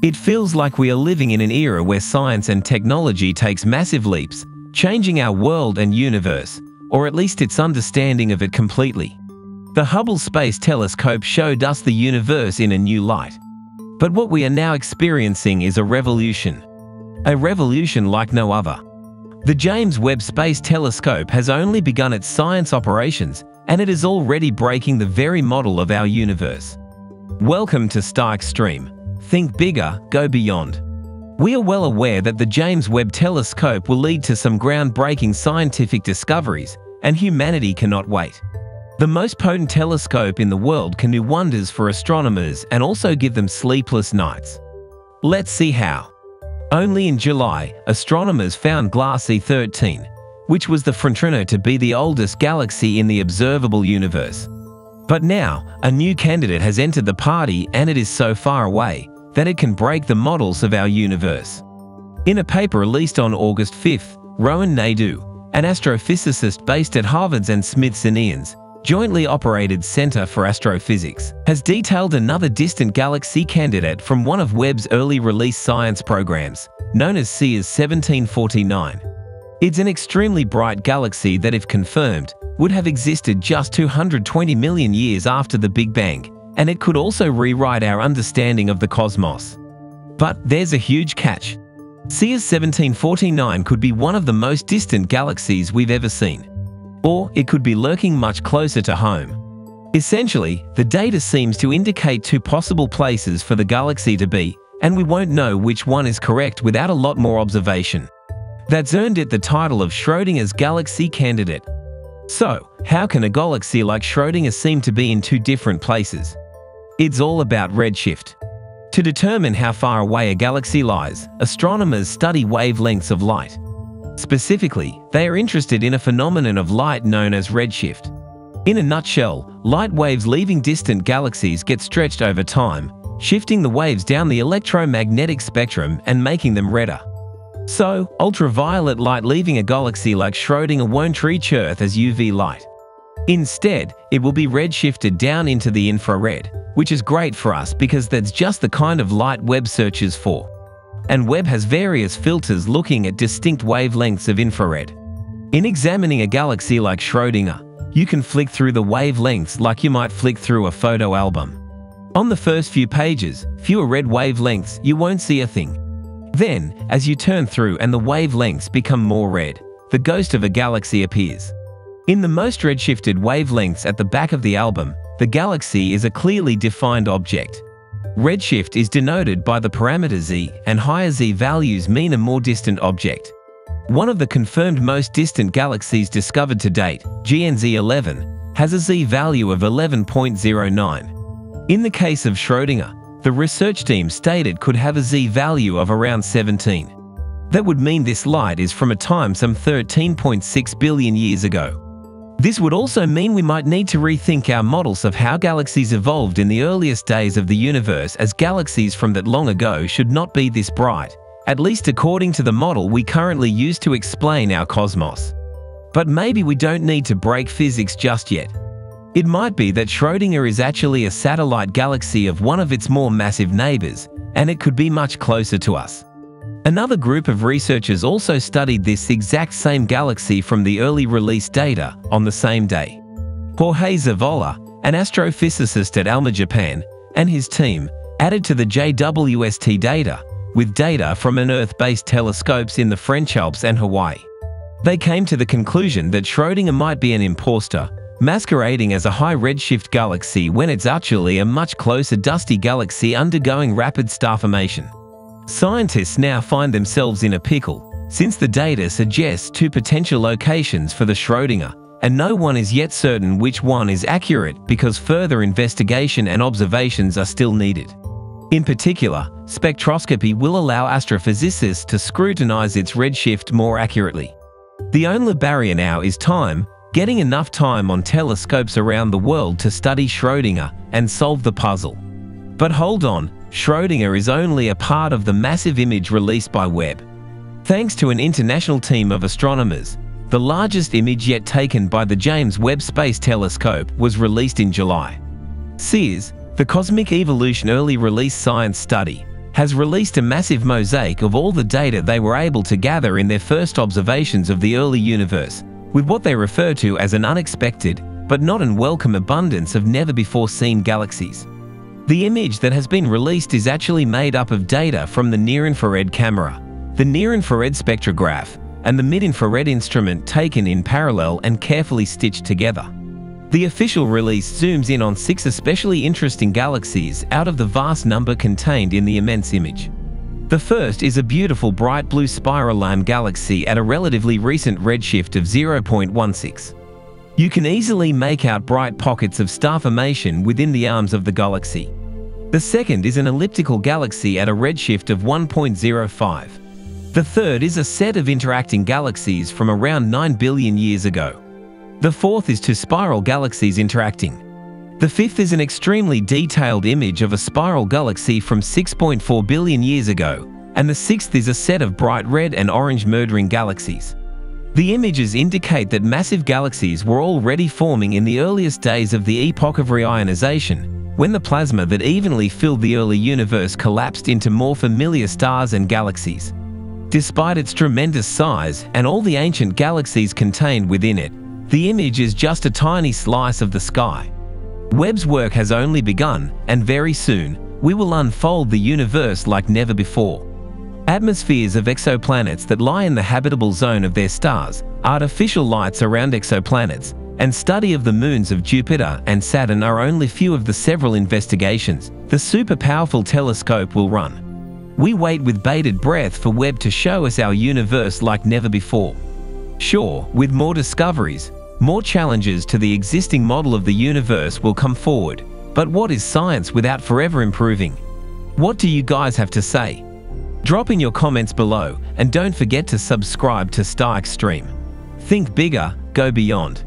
It feels like we are living in an era where science and technology takes massive leaps, changing our world and universe, or at least its understanding of it completely. The Hubble Space Telescope showed us the universe in a new light. But what we are now experiencing is a revolution. A revolution like no other. The James Webb Space Telescope has only begun its science operations, and it is already breaking the very model of our universe. Welcome to StarXtreme. Think bigger, go beyond. We are well aware that the James Webb Telescope will lead to some groundbreaking scientific discoveries, and humanity cannot wait. The most potent telescope in the world can do wonders for astronomers and also give them sleepless nights. Let's see how. Only in July, astronomers found GLASS-z13, which was the frontrunner to be the oldest galaxy in the observable universe. But now, a new candidate has entered the party and it is so far away that it can break the models of our universe. In a paper released on August 5th, Rohan Naidu, an astrophysicist based at Harvard's and Smithsonian's, jointly operated Center for Astrophysics, has detailed another distant galaxy candidate from one of Webb's early release science programs, known as CEERS-1749. It's an extremely bright galaxy that, if confirmed, would have existed just 220 million years after the Big Bang, and it could also rewrite our understanding of the cosmos. But there's a huge catch. CEERS-1749 could be one of the most distant galaxies we've ever seen or it could be lurking much closer to home. Essentially, the data seems to indicate two possible places for the galaxy to be, and we won't know which one is correct without a lot more observation. That's earned it the title of Schrodinger's Galaxy Candidate. So, how can a galaxy like Schrödinger seem to be in two different places? It's all about redshift. To determine how far away a galaxy lies, astronomers study wavelengths of light. Specifically, they are interested in a phenomenon of light known as redshift. In a nutshell, light waves leaving distant galaxies get stretched over time, shifting the waves down the electromagnetic spectrum and making them redder. So, ultraviolet light leaving a galaxy like Schrödinger won't reach Earth as UV light. Instead, it will be redshifted down into the infrared, which is great for us because that's just the kind of light Webb searches for and Webb has various filters looking at distinct wavelengths of infrared. In examining a galaxy like Schrödinger, you can flick through the wavelengths like you might flick through a photo album. On the first few pages, fewer red wavelengths, you won't see a thing. Then, as you turn through and the wavelengths become more red, the ghost of a galaxy appears. In the most redshifted wavelengths at the back of the album, the galaxy is a clearly defined object. Redshift is denoted by the parameter z, and higher z values mean a more distant object. One of the confirmed most distant galaxies discovered to date, GN-z11, has a z value of 11.09. In the case of Schrödinger, the research team stated could have a z value of around 17. That would mean this light is from a time some 13.6 billion years ago. This would also mean we might need to rethink our models of how galaxies evolved in the earliest days of the universe as galaxies from that long ago should not be this bright, at least according to the model we currently use to explain our cosmos. But maybe we don't need to break physics just yet. It might be that Schrödinger is actually a satellite galaxy of one of its more massive neighbors, and it could be much closer to us. Another group of researchers also studied this exact same galaxy from the early release data on the same day. Jorge Zavala, an astrophysicist at ALMA Japan, and his team added to the JWST data with data from an Earth-based telescopes in the French Alps and Hawaii. They came to the conclusion that Schrödinger might be an impostor, masquerading as a high redshift galaxy when it's actually a much closer dusty galaxy undergoing rapid star formation. Scientists now find themselves in a pickle, since the data suggests two potential locations for the Schrödinger, and no one is yet certain which one is accurate because further investigation and observations are still needed. In particular, spectroscopy will allow astrophysicists to scrutinize its redshift more accurately. The only barrier now is time, getting enough time on telescopes around the world to study Schrödinger and solve the puzzle. But hold on, Schrödinger is only a part of the massive image released by Webb. Thanks to an international team of astronomers, the largest image yet taken by the James Webb Space Telescope was released in July. CEERS, the Cosmic Evolution Early Release Science Study, has released a massive mosaic of all the data they were able to gather in their first observations of the early universe, with what they refer to as an unexpected, but not unwelcome abundance of never-before-seen galaxies. The image that has been released is actually made up of data from the near-infrared camera, the near-infrared spectrograph, and the mid-infrared instrument taken in parallel and carefully stitched together. The official release zooms in on six especially interesting galaxies out of the vast number contained in the immense image. The first is a beautiful bright blue spiral lamb galaxy at a relatively recent redshift of 0.16. You can easily make out bright pockets of star formation within the arms of the galaxy. The second is an elliptical galaxy at a redshift of 1.05. The third is a set of interacting galaxies from around 9 billion years ago. The fourth is two spiral galaxies interacting. The fifth is an extremely detailed image of a spiral galaxy from 6.4 billion years ago, and the sixth is a set of bright red and orange murdering galaxies. The images indicate that massive galaxies were already forming in the earliest days of the epoch of reionization, when the plasma that evenly filled the early universe collapsed into more familiar stars and galaxies. Despite its tremendous size and all the ancient galaxies contained within it, the image is just a tiny slice of the sky. Webb's work has only begun, and very soon, we will unfold the universe like never before. Atmospheres of exoplanets that lie in the habitable zone of their stars, artificial lights around exoplanets, and study of the moons of Jupiter and Saturn are only few of the several investigations the super-powerful telescope will run. We wait with bated breath for Webb to show us our universe like never before. Sure, with more discoveries, more challenges to the existing model of the universe will come forward, but what is science without forever improving? What do you guys have to say? Drop in your comments below and don't forget to subscribe to StarXtreme. Think bigger, go beyond.